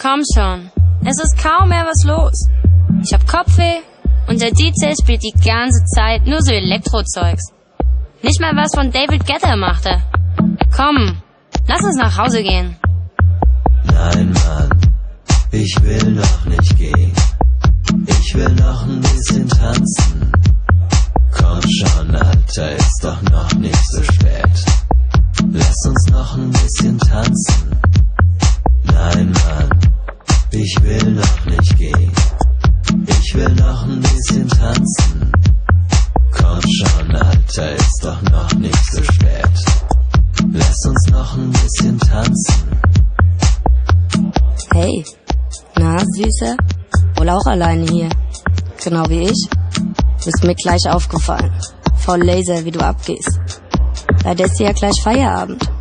Komm schon. Es ist kaum mehr was los. Ich hab Kopfweh und der DJ spielt die ganze Zeit nur so Elektrozeugs. Nicht mal was von David Guetta machte. Komm, lass uns nach Hause gehen. Nein, Mann, ich will noch nicht gehen. Ich will noch ein bisschen tanzen. Komm schon, Alter, ist doch noch nicht so spät. Lass uns noch ein bisschen tanzen. Ich will noch nicht gehen. Ich will noch ein bisschen tanzen. Komm schon, Alter, ist doch noch nicht so spät. Lass uns noch ein bisschen tanzen. Hey, na, Süße? Wohl auch alleine hier. Genau wie ich. Bist mir gleich aufgefallen. Voll Laser, wie du abgehst. Leider ist ja gleich Feierabend.